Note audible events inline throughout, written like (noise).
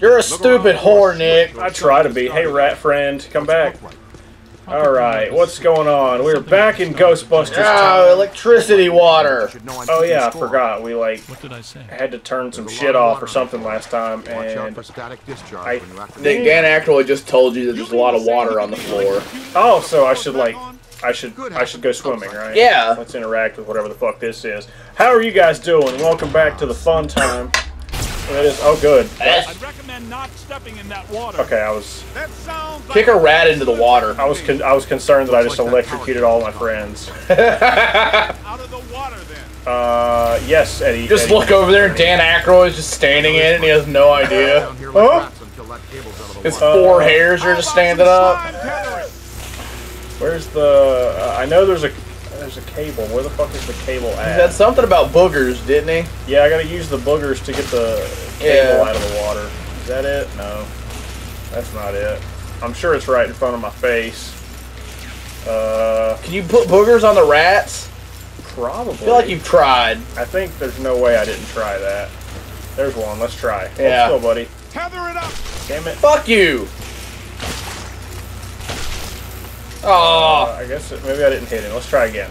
You're a stupid whore, Nick. I try to be. Hey, rat friend, come back. All right, what's going on? We're back in Ghostbusters. Oh, electricity water. Oh yeah, I forgot. We like What did I say? had to turn some shit off or something last time, Watch out and for static discharge I when you activate Nick, Dan actually just told you that there's a lot of water on the floor. oh, so I should like, I should, I should go swimming, right? Yeah. Let's interact with whatever the fuck this is. How are you guys doing? Welcome back to the fun time. And it is. Oh, good. I'd recommend not stepping in that water. Okay, I was, That like Kick a rat into the water. I was, con- I was concerned that I just electrocuted all my friends. (laughs) out of the water then. Uh, yes, Eddie. Just Eddie. look over there and Dan is just standing in it and he has no idea. down here Huh? rats until that cable's out of the His water. four hairs are just standing up. Where's the? Uh, I know there's a, there's a cable. Where the fuck is the cable at? He at? said something about boogers, didn't he? Yeah, I gotta use the boogers to get the cable Yeah. out of the water. Is that it? No. That's not it. I'm sure it's right in front of my face. Uh, Can you put boogers on the rats? probably. I feel like you've tried. I think there's no way I didn't try that. There's one. Let's try. Hold Yeah. still, buddy. Tether it up. Damn it. Fuck you! Uh, Oh, I guess it, maybe I didn't hit him. Let's try again.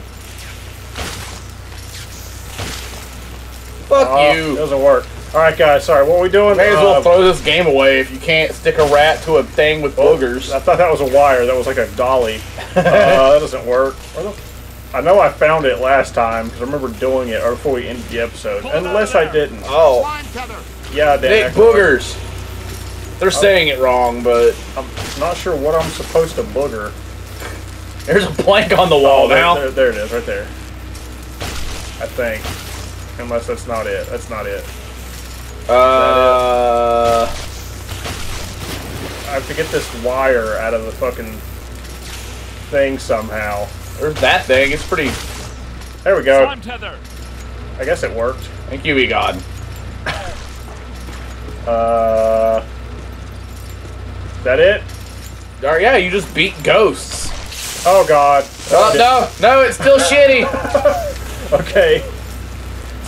Fuck Oh, you! Doesn't work. All right, guys. Sorry. What are we doing? May as well Uh, throw this game away if you can't stick a rat to a thing with boogers. I thought that was a wire. That was like a dolly. (laughs) uh, that doesn't work. I know I found it last time because I remember doing it or before we ended the episode. Pull Unless I didn't. Oh, Slime tether. Yeah, Dan. Nick, boogers. They're saying it wrong, but I'm not sure what I'm supposed to booger. there's a plank on the wall Oh, there, now. there, there it is, right there. I think. Unless that's not it. That's not it. Uh, I have to get this wire out of the fucking thing somehow. there's that thing. It's pretty. There we go. Slime tether. I guess it worked. Thank you, God. (laughs) Uh, is that it? Oh, yeah, you just beat ghosts. Oh God. Oh, no, no, it's still shitty. (laughs) Okay.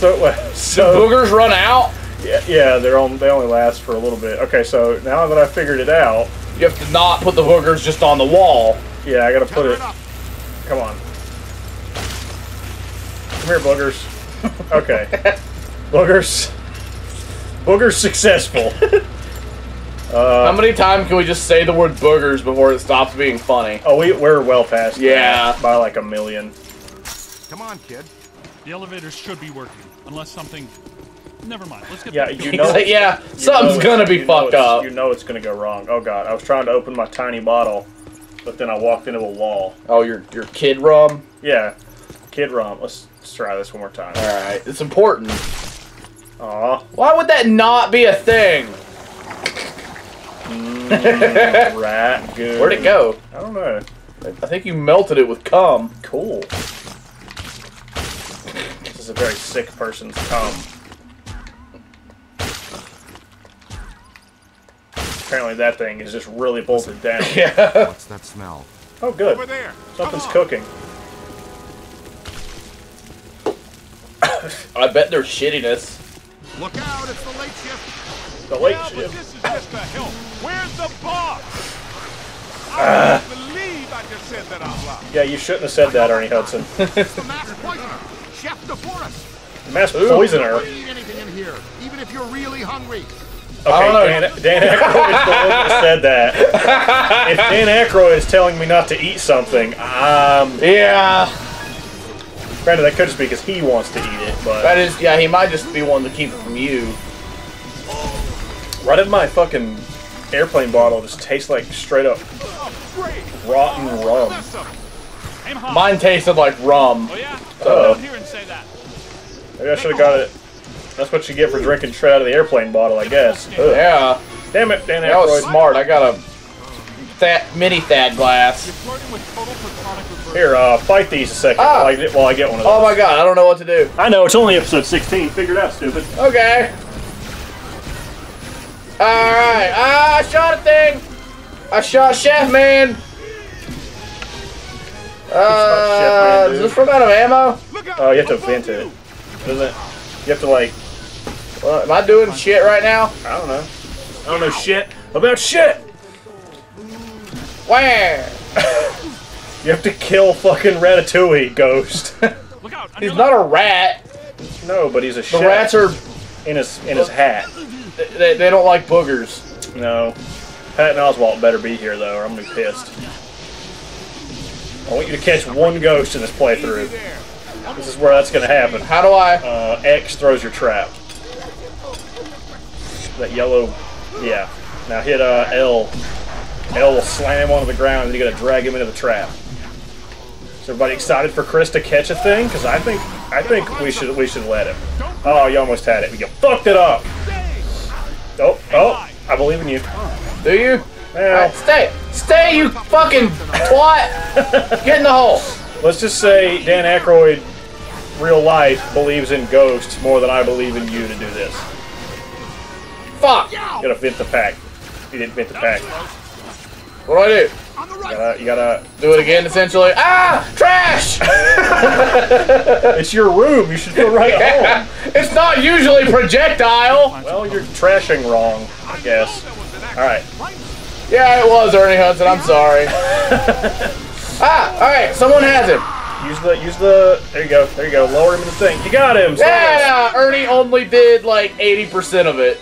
So, (laughs) so Boogers run out. yeah, yeah, they're on. They only last for a little bit. Okay, so now that I figured it out, You have to not put the boogers just on the wall. yeah, I gotta put it. it. Come on. Come here, boogers. (laughs) Okay. (laughs) boogers. Boogers successful. Uh, How many times can we just say the word boogers before it stops being funny? oh, we, we're well past Yeah. that by like a million. Come on, kid. The elevators should be working, unless something. Never mind. Let's get. Yeah, back to you know. Yeah, you something's it's- gonna be you fucked up. You know it's gonna go wrong. Oh god, I was trying to open my tiny bottle, but then I walked into a wall. Oh, your your kid rum. Yeah, kid rum. Let's, let's try this one more time. All right, it's important. Aw, Why would that not be a thing? Mm, (laughs) rat, good. Where'd it go? I don't know. I think you melted it with cum. Cool. This is a very sick person's cum. Apparently that thing is just really bolted down. (laughs) Yeah. What's that smell? Oh, good. Over there. Something's cooking. (laughs) I bet there's shittiness. Look out! It's the late shift. The late Yeah, shift. this is just a help. Where's the boss? (sighs) I Ah. can't believe I just said that out loud. Yeah, you shouldn't have said that, Ernie Hudson. It's the mass poisoner, Chef Mass poisoner. Don't eat anything in here, even if you're really hungry. Okay, I don't know. Dan, Dan Aykroyd is the one that said that. If Dan Aykroyd is telling me not to eat something, um, Yeah. granted that could just be because he wants to eat it, but That is, yeah, he might just be wanting to keep it from you. why did my fucking airplane bottle just taste like straight up Oh, rotten rum? Listen. Aim high. Mine tasted like rum. Oh yeah. Uh-oh. Come and say that. Maybe I should have got it. That's what you get for drinking shit out of the airplane bottle, I guess. Ugh. Yeah. Damn it, Dan That was smart. I got a that mini thad glass. You're flirting with total protonic reversal. Here, uh, fight these a second Ah. while, I get, while I get one of those. Oh my god, I don't know what to do. I know, it's only episode 16. Figure it out, stupid. Okay. Alright. Ah, I shot a thing. I shot Chef Man. Uh, Chef Man, does this run out of ammo? Oh, you have to Above vent it. Doesn't it? You have to, like, Well, am I doing shit right now? I don't know. I don't know shit about shit. Where? (laughs) You have to kill fucking Ratatouille, Ghost. (laughs) Look out! He's not a rat. no, but he's a The chef rats are. in his in his hat. They, they don't like boogers. No. Patton Oswalt better be here though, or I'm gonna be pissed. I want you to catch one ghost in this playthrough. This is where that's gonna happen. How do I? Uh, X throws your trap. That yellow, yeah. Now hit uh, L. L will slam him onto the ground, and you gotta drag him into the trap. Is everybody excited for Chris to catch a thing? Because I think I think we should we should let him. Oh, you almost had it. You fucked it up. Oh, oh, I believe in you. Do you? Alright, stay. Stay, you fucking twat. Get in the hole. let's just say Dan Aykroyd, real life, believes in ghosts more than I believe in you to do this. Fuck. You gotta fit the pack. You didn't fit the pack. What do I do? You right. gotta, you gotta. Do it again, essentially. Ah! Trash! (laughs) (laughs) It's your room. You should feel right at home. it's not usually projectile. Well, you're trashing wrong, I guess. All right. Yeah, it was Ernie Hudson. I'm sorry. (laughs) ah, all right. Someone has him. Use the use the. There you go. There you go. Lower him in the thing. You got him. Yeah, Ernie only did like 80% of it.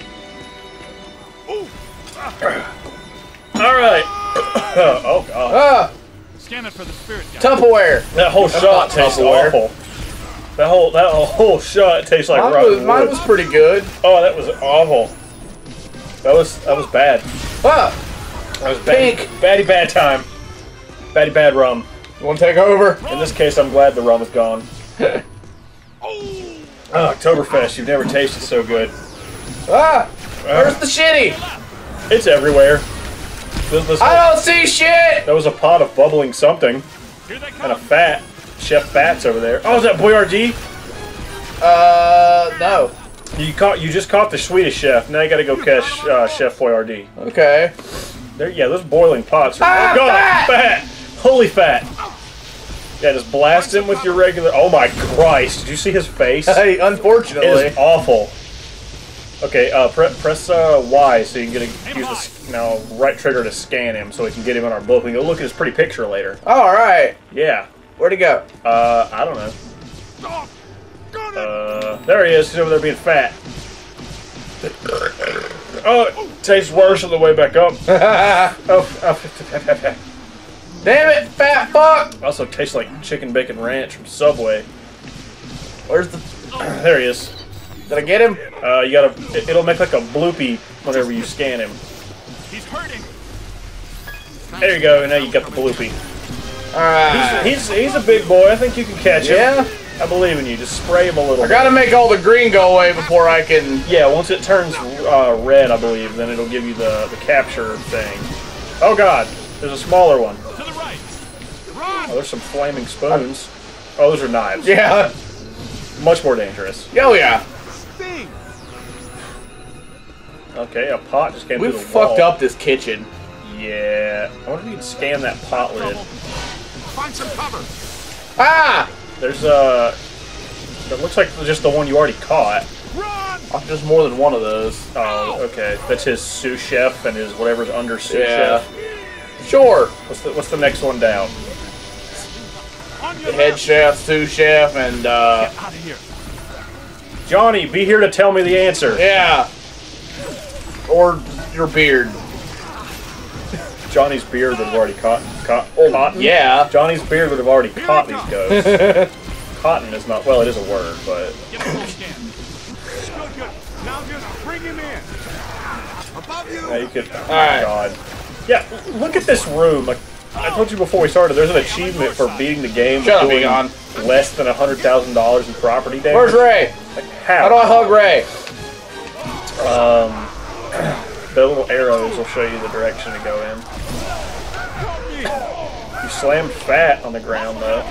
All right. (coughs) oh god. Ah, Scan it for the spirit guy. Tupperware. That whole shot tastes Tupperware. awful. That whole that whole shot tastes like Mine rotten was, mine was pretty good. Oh, that was awful. That was that was bad. Ah, That was bad. Pink. Batty bad time. Batty bad rum. you want to take over? In this case, I'm glad the rum is gone. (laughs) Oh, Oktoberfest, you've never tasted so good. Ah, where's the shitty? It's everywhere. This, this, I don't see shit. that was a pot of bubbling something and a fat. Chef Fat's over there. Oh, is that Boyardee? Uh, no. You caught. You just caught the Swedish chef. Now you got to go catch uh, Chef Boyardee. Okay. There, yeah, those boiling pots. Are, Ah, oh God, fat! fat! Holy fat! Yeah, just blast him with your regular. Oh my Christ! Did you see his face? (laughs) Hey, It unfortunately. is awful. Okay, uh, pre press uh, Y so you can get a, use the s- now right trigger to scan him so we can get him in our book. We can go look at his pretty picture later. All right. Yeah. Where'd he go? Uh, I don't know. Got it. Uh, there he is. He's over there being fat. Oh, it tastes worse on the way back up. (laughs) Oh, oh. (laughs) Damn it, fat fuck! also tastes like chicken bacon ranch from Subway. Where's the? (clears throat) There he is. Did I get him? Uh, you gotta. it- It'll make like a bloopy whenever you scan him. He's hurting. There you go. Now you got the bloopy. All right. He's he's a big boy. I think you can catch him. Yeah. I believe in you. Just spray them a little. I gotta make all the green go away before I can. Yeah. Once it turns uh, red, I believe, then it'll give you the the capture thing. Oh God. There's a smaller one. To the right. Oh, there's some flaming spoons. Oh, those are knives. Yeah. Much more dangerous. Oh yeah. Sting. Okay, a pot just came We through the fucked wall. up this kitchen. Yeah. I wonder if you can scan that pot lid. Find some cover. Ah! There's uh It looks like just the one you already caught. Run. Oh, There's more than one of those. Oh, okay. That's his sous chef and his whatever's under sous Yeah. chef. Sure. What's the What's the next one down? On The head left. chef, sous chef, and uh, Out of here. Johnny, be here to tell me the answer. yeah. Or your beard. Johnny's beard would have already caught. caught Oh, cotton? yeah. Johnny's beard would have already caught these ghosts. (laughs) Cotton is not. Well, it is a word, but Get a full scan. Good, good. Now just bring him in. Above you. now you could. Oh, right. God. Yeah. Look at this room. Like I told you before we started, there's an achievement for beating the game Shut with up, doing less than hundred thousand dollars in property damage. Where's Ray? Like, How do I hug Ray? Um, (clears throat) the little arrows will show you the direction to go in. You slammed fat on the ground though.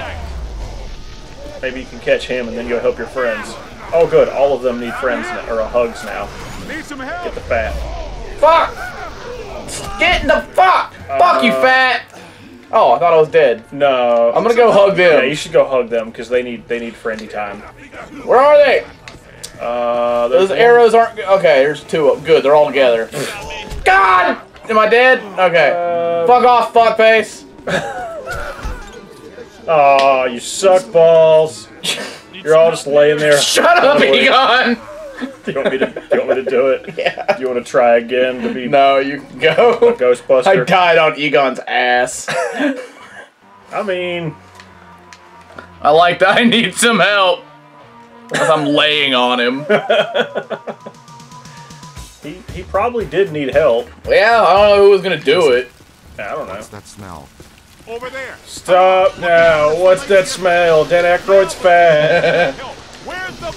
Maybe you can catch him and then you'll help your friends. Oh, good. All of them need friends now, or uh, hugs now. Need some Get the fat. Fuck! Get in the fuck! fuck you, Uh, fat! Oh, I thought I was dead. No. I'm gonna go hug them. Yeah, you should go hug them because they need they need friendly time. Where are they? Uh, Those one- arrows aren't. Okay, there's two of them. Good, they're all together. (laughs) God! Am I dead? Okay. Uh, Fuck off, fuckface. (laughs) Oh, you suck balls. You're all just laying there. (laughs) Shut up, Wait. Egon! Do you want me to? Do you want me to do it? (laughs) Yeah. Do you want to try again to be No, you can a go. I Ghostbuster? died on Egon's ass. (laughs) I mean, I like that. I need some help. Because I'm laying on him. he he probably did need help. Yeah, I don't know who was gonna do it. I don't know. What's that smell? Over there. Stop now! What's that smell? Dan Aykroyd's fat. Help.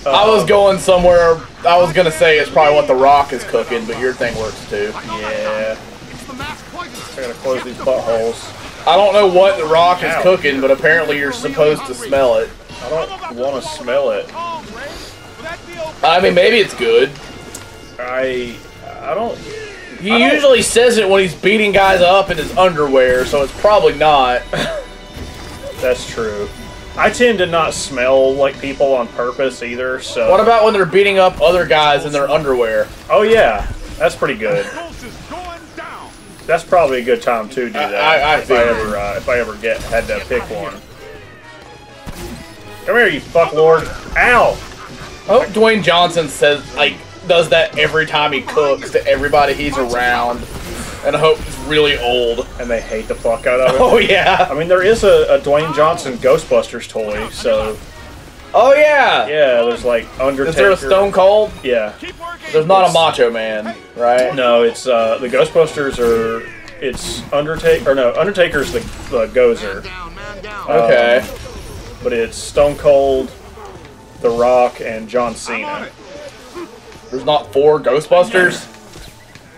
I was going somewhere. I was gonna say it's probably what The Rock is cooking, but your thing works too. Yeah. It's the masked poisoner. I gotta close these buttholes. I don't know what The Rock is cooking, but apparently you're supposed to smell it. I don't want to smell it. Ray. Will that be okay? I mean, maybe it's good. I I don't. He I don't- usually says it when he's beating guys up in his underwear, so it's probably not. (laughs) That's true. I tend to not smell like people on purpose either. So. What about when they're beating up other guys in their underwear? Oh yeah, that's pretty good. Ghost is going down. That's probably a good time to do that. I- I if I ever uh, if I ever get had to pick one. Come here, you fucklord! Ow! I hope Dwayne Johnson says like does that every time he cooks to everybody he's around, and I hope he's really old. And they hate the fuck out of him. Oh yeah. I mean, there is a, a Dwayne Johnson Ghostbusters toy, so Oh yeah. yeah, there's like Undertaker. Is there a Stone Cold? Yeah. There's not a Macho Man, right? No, it's uh, the Ghostbusters are. It's Undertaker or no, Undertaker's the the Gozer, Down, man down. Okay. but it's Stone Cold, The Rock, and John I'm on Cena. There's not four Ghostbusters.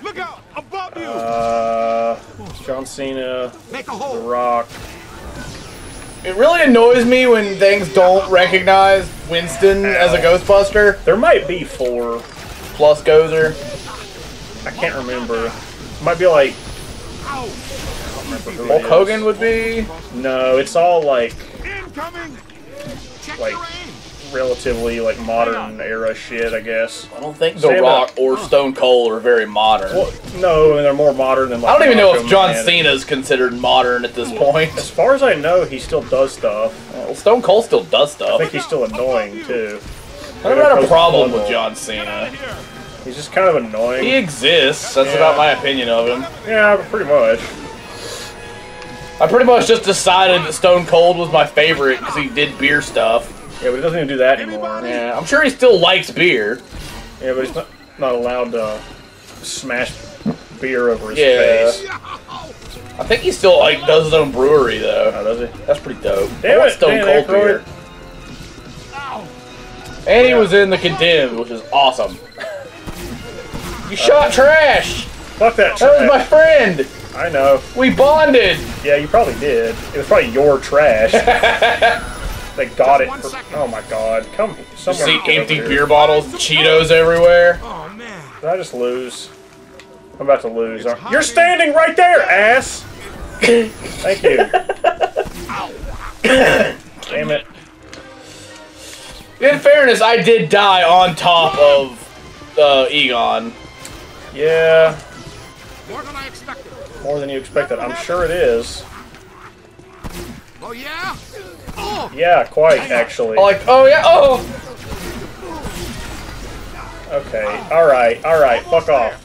Look out. Above you. Uh, John Cena, The. Rock. It really annoys me when things don't recognize Winston as a Ghostbuster There might be four. plus Gozer. I can't remember. Might be like Hulk. Hogan would be. No, it's all like Incoming. Check like-. Relatively like modern era shit, I guess. I don't think The Stand Rock up. or Stone Cold are very modern. Well, no, and they're more modern than. Like, I don't even know if John Cena is considered modern at this point. As far as I know, he still does stuff. Well, Stone Cold still does stuff. I think he's still annoying too. I never had a problem with John Cena. He's just kind of annoying. He exists. That's Yeah. about my opinion of him. Yeah, pretty much. I pretty much just decided that Stone Cold was my favorite because he did beer stuff. Yeah, but he doesn't even do that anymore. Yeah, I'm sure he still likes beer. Yeah, but he's not not allowed to smash beer over his Yeah. face. I think he still like does his own brewery though. Oh, does he? That's pretty dope. I Damn want it, Stone Cold Aykroyd. beer. And he was in the Condemned, which is awesome. You shot trash. Fuck that Trash. That was my friend. I know. We bonded. Yeah, you probably did. It was probably your trash. (laughs) they got it. For, oh my god. Come You someone see empty over beer bottles, Cheetos everywhere. Oh man. Did I just lose? I'm about to lose. aren't- You're standing right there, ass! Thank you. (laughs) Damn it. In fairness, I did die on top of uh, Egon. Yeah, More than I expected. more than you expected. I'm sure it is. Oh yeah. Yeah, quite, actually. Like, oh yeah, oh. Okay, alright, alright, fuck off.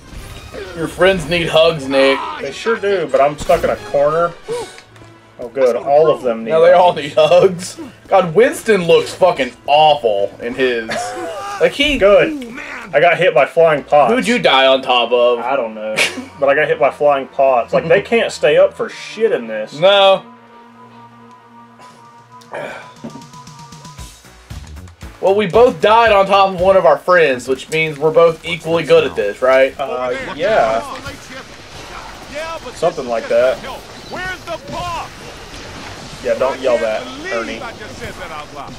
Your friends need hugs, Nick. They sure do, but I'm stuck in a corner. Oh good, all of them need Now they all need hugs. God, Winston looks fucking awful in his. Like he. Good. I got hit by flying pots. Who'd you die on top of? I don't know. but I got hit by flying pots. Like, they can't stay up for shit in this. No. (sighs) Well, we both died on top of one of our friends, which means we're both equally good at this, right? Uh, yeah, Oh, late shift. Yeah, but something like that. Where's the? Yeah, don't yell that, Ernie. I just said that out loud.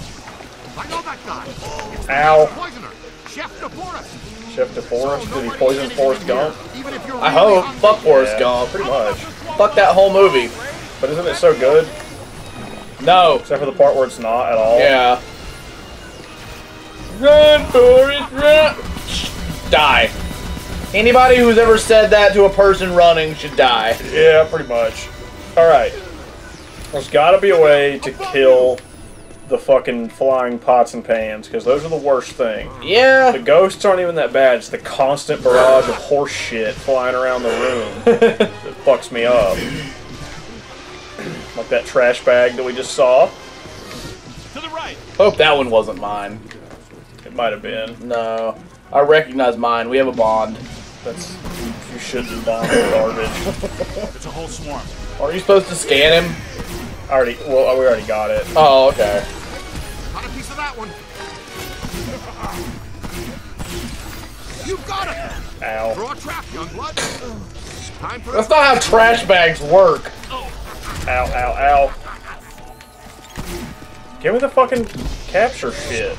I know that guy. It's the Ow. Poisoner. Chef DeForest. Chef DeForest, did he poison Forrest Gump? Even if you're I hope. Fuck Forrest Yeah, Gump. pretty much. Fuck that whole movie. But isn't it so good? No. Except for the part where it's not at all. Yeah. Run, Forrest, run! Die. Anybody who's ever said that to a person running should die. Yeah, pretty much. Alright. There's gotta be a way to kill the fucking flying pots and pans, because those are the worst thing. Yeah. The ghosts aren't even that bad, it's the constant barrage of horse shit flying around the room (laughs) that fucks me up. Like that trash bag that we just saw. To the right. Hope that one wasn't mine. It might have been. No. I recognize mine. We have a bond. That's you shouldn't bomb garbage. (laughs) It's a whole swarm. Are you supposed to scan him? I already well we already got it. Oh, okay. Got a piece of that one. (laughs) You got it. Ow. Throw a trap, young blood. Time for That's not how trash bags work. Oh. Ow, ow, ow. Give me the fucking capture shit.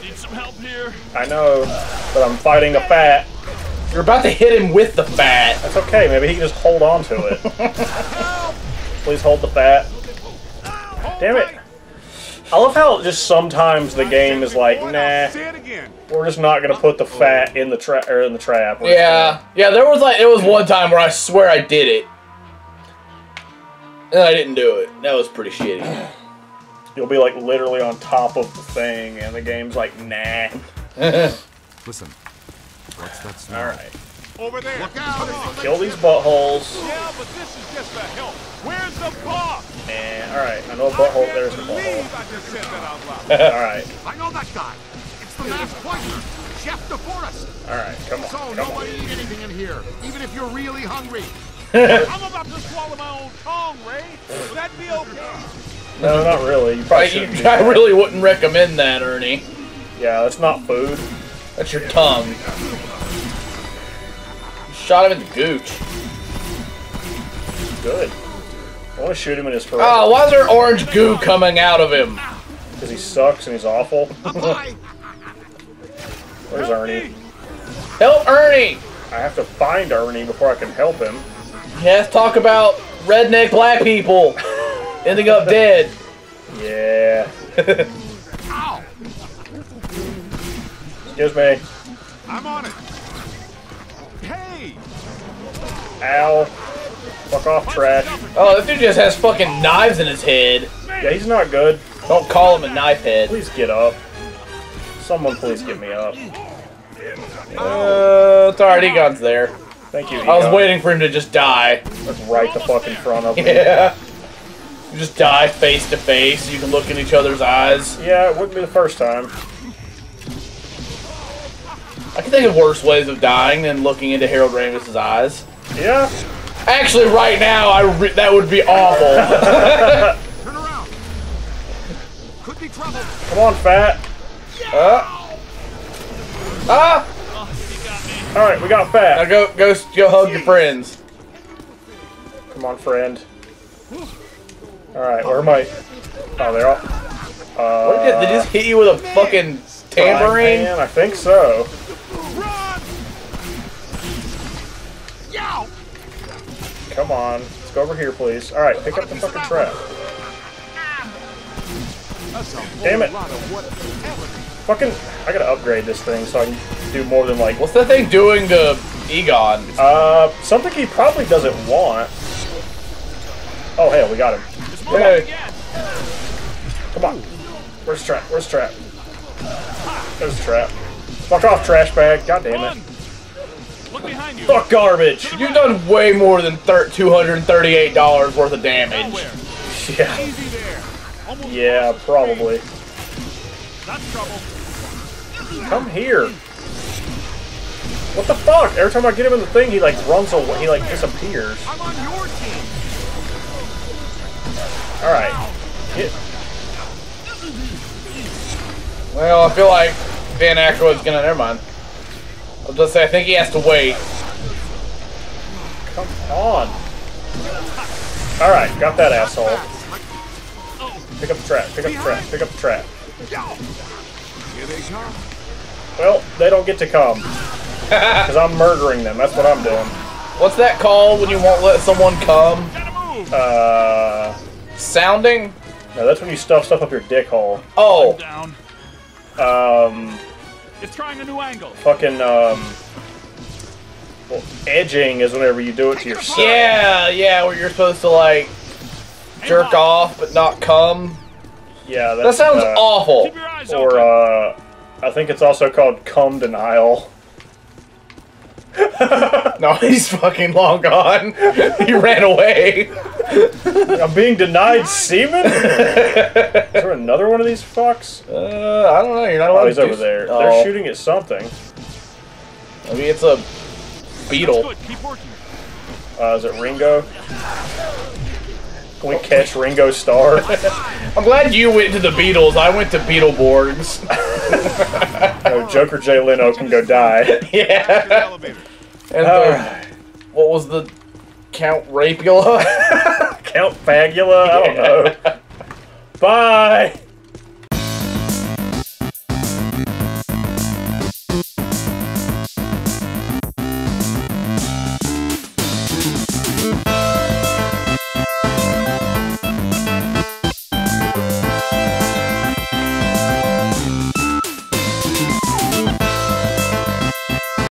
Need some help here. I know, but I'm fighting a fat. You're about to hit him with the fat. That's okay, maybe he can just hold on to it. (laughs) Please hold the fat. Damn it. I love how just sometimes the game is like, nah, Say it again. we're just not gonna put the fat in the trap or in the trap. Yeah. Yeah, there was like, it was one time where I swear I did it. And I didn't do it. That was pretty shitty. (clears throat) You'll be like literally on top of the thing, and the game's like, nah. (laughs) Listen. What's that smell? All right, Over there. Look out. kill these buttholes. Yeah, but this is just a help. Where's the boss? And all right, I know a butthole. I There's can't the butthole. I just said that out loud. (laughs) All right, I know that guy. It's the masked poisoner, Chef DeForest. all right, come on, So come nobody on. eat anything in here, even if you're really hungry. I'm about to swallow my own tongue, Ray. Would that be okay? No, not really. You (laughs) I, probably shouldn't. you, do I that. really wouldn't recommend that, Ernie. Yeah, that's not food. That's your tongue. You shot him in the gooch. Good. I want to shoot him in his throat Oh, why is there orange goo coming out of him? because he sucks and he's awful. (laughs) Where's Ernie? Help Ernie! I have to find Ernie before I can help him. Yes, talk about redneck black people ending up dead. Yeah. Ow. (laughs) Excuse me. I'm on it. Hey! Ow. Fuck off, trash. Oh, that dude just has fucking knives in his head. Yeah, he's not good. Don't call him a knife head. Please get up. Someone please get me up. Uh, it's alright, Egon's there. Thank you, I was waiting for him to just die. That's right the fuck in front of me. (laughs) Yeah. You just die face to face. You can look in each other's eyes. Yeah, it wouldn't be the first time. I can think of worse ways of dying than looking into Harold Ramis's eyes. Yeah. Actually, right now, I re- that would be awful. Turn (laughs) around. Could be trouble. Come on, fat. uh, ah! All right, we got Now fat. go, go, go hug your friends. Come on, friend. All right, where am I? Oh, they're all. Uh, What did, they just hit you with a fucking tambourine? pan? I think so. Come on, let's go over here, please. All right, pick up the fucking trap. That's a whole Damn it. lot of what Fucking, I gotta upgrade this thing so I can do more than like. What's that thing doing to Egon? Uh, something he probably doesn't want. Oh hell, we got him. Hey, Come on. Where's trap? Where's trap? There's the trap. Fuck off, trash bag. God damn it. Look behind you. Fuck garbage. you've done way more than $238 worth of damage. Nowhere. Yeah. easy there. Yeah, probably. That's trouble. Come here. What the fuck? Every time I get him in the thing, he like runs away. He like disappears. I'm on your team. All right. Get. Well, I feel like Dan Aykroyd's gonna. Never mind. I was just say I think he has to wait. Come on. All right, got that asshole. Pick up the trap. Pick up the trap. Pick up the trap. Here they come. Well, they don't get to come because I'm murdering them. That's what I'm doing. What's that called when you won't let someone come? Uh, Sounding? no, that's when you stuff stuff up your dick hole. Oh, Down. Um, It's trying a new angle. fucking um, Well, edging is whenever you do it to yourself. Yeah, yeah, where you're supposed to like jerk off but not come. Yeah, That sounds uh, awful. Keep your eyes Or, open. uh, I think it's also called cum denial. (laughs) No, he's fucking long gone. he ran away. I'm being denied semen? (laughs) Is there another one of these fucks? Uh, I don't know. You're not allowed Oh, he's to over do- there. Oh, They're shooting at something. Maybe it's a beetle. good. Keep working. Uh, is it Ringo? Can we catch Ringo Starr? (laughs) I'm glad you went to the Beatles. I went to Beetleborgs. no, Joker Jay Leno can go die. yeah. And the, what was the Count Rapula? (laughs) Count Fagula? I don't know. (laughs) Bye!